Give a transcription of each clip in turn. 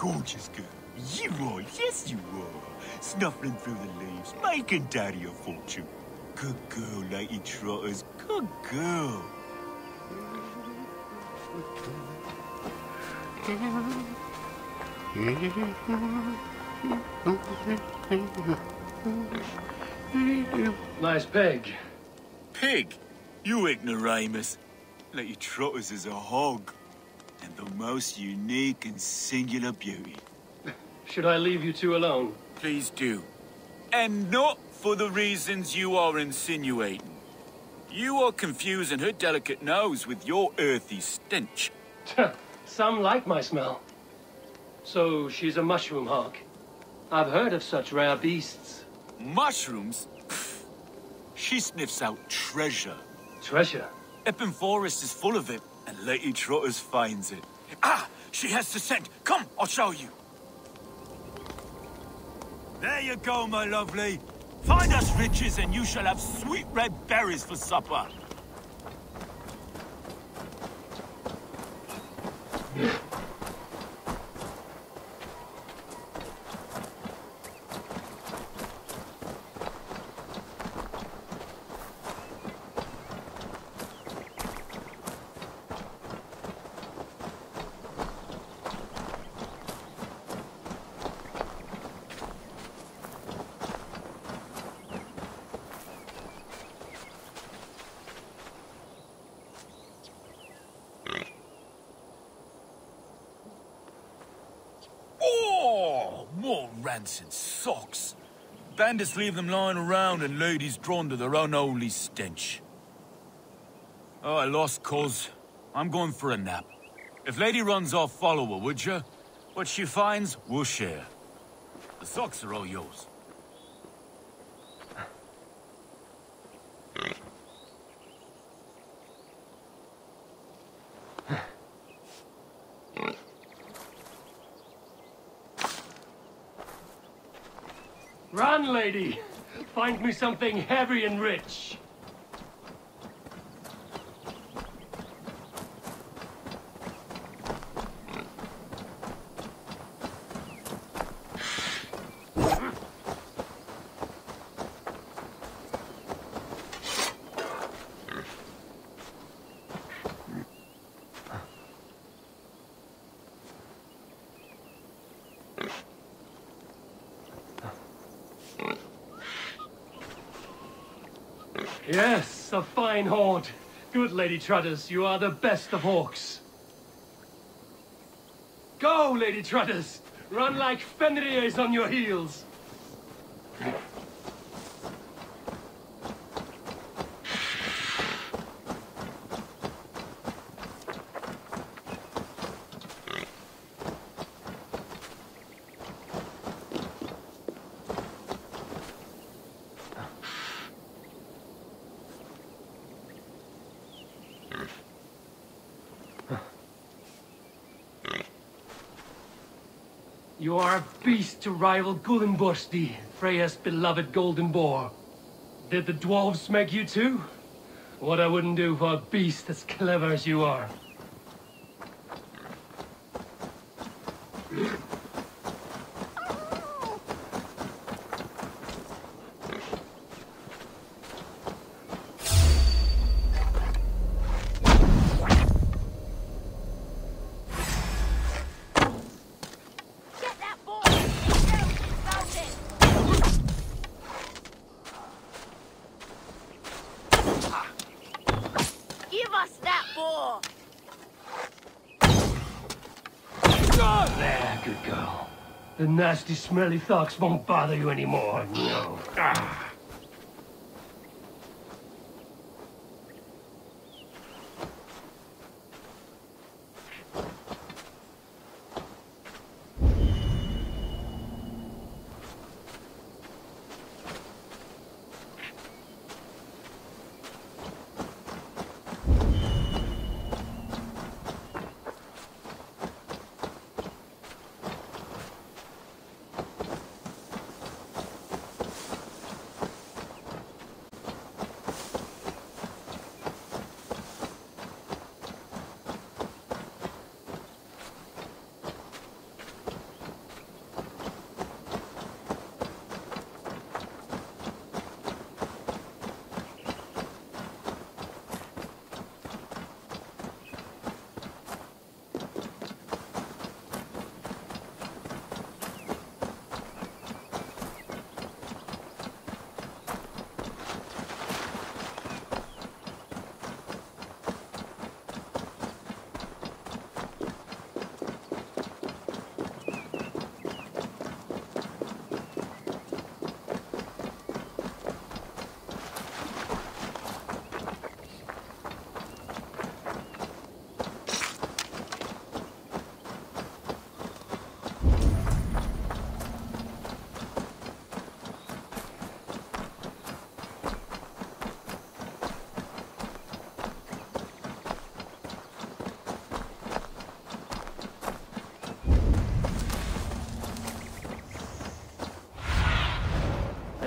gorgeous girl. You are, yes you are. Snuffling through the leaves, making daddy a fortune. Good girl, Lady Trotters. Good girl. Nice pig. Pig? You ignoramus. Lady Trotters is a hog. The most unique and singular beauty. Should I leave you two alone? Please do. And not for the reasons you are insinuating. You are confusing her delicate nose with your earthy stench. Some like my smell. So she's a mushroom hawk. I've heard of such rare beasts. Mushrooms? Pfft. She sniffs out treasure. Treasure? Epping Forest is full of it, and Lady Trotters finds it. Ah! She has the scent! Come, I'll show you! There you go, my lovely. Find us riches and you shall have sweet red berries for supper. Oh, more rancid socks. Bandits leave them lying around and ladies drawn to their unholy stench. Oh, I lost cause. I'm going for a nap. If Lady runs off, follow her, would you? What she finds, we'll share. The socks are all yours. Lady! Find me something heavy and rich. Yes, a fine hoard. Good, Lady Trotters, you are the best of hawks. Go, Lady Trotters! Run like Fenrir's on your heels! You are a beast to rival Gullinborsti, Freya's beloved golden boar. Did the dwarves make you too? What I wouldn't do for a beast as clever as you are. That boar! There, good girl. The nasty, smelly thugs won't bother you anymore, no. Ah.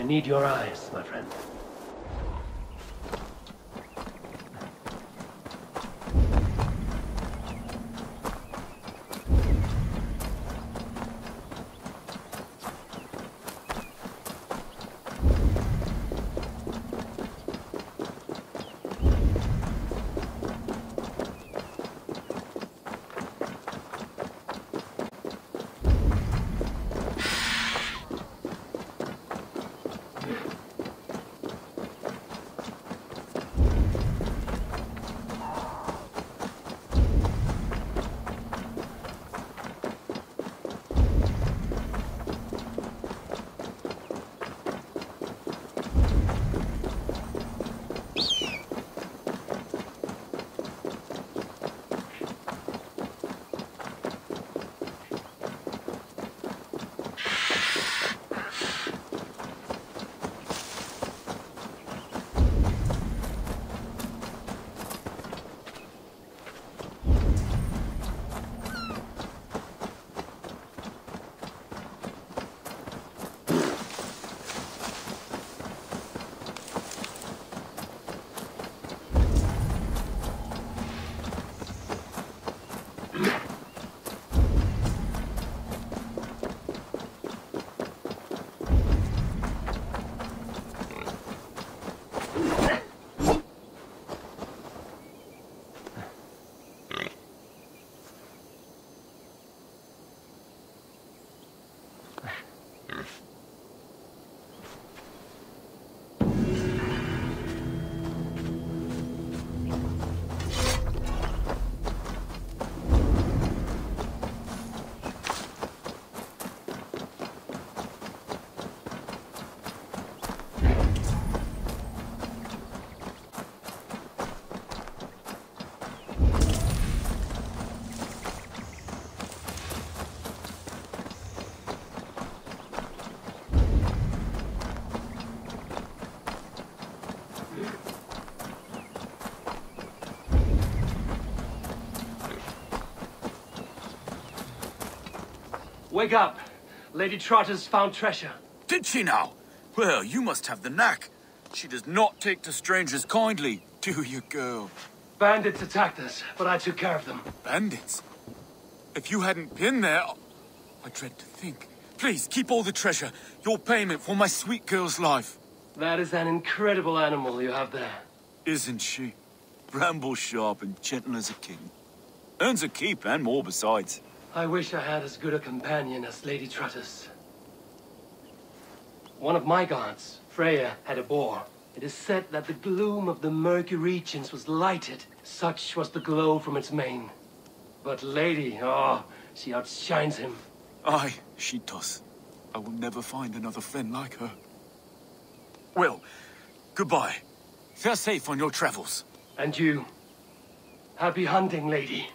I need your eyes, my friend. Wake up! Lady Trotter's found treasure. Did she now? Well, you must have the knack. She does not take to strangers kindly, do you, girl? Bandits attacked us, but I took care of them. Bandits? If you hadn't been there, I dread to think. Please, keep all the treasure. Your payment for my sweet girl's life. That is an incredible animal you have there. Isn't she? Bramble sharp and gentle as a king. Earns a keep and more besides. I wish I had as good a companion as Lady Trotter's. One of my gods, Freya, had a boar. It is said that the gloom of the murky regions was lighted. Such was the glow from its mane. But Lady, oh, she outshines him. Aye, she does. I will never find another friend like her. Well, goodbye. Fare safe on your travels. And you. Happy hunting, lady.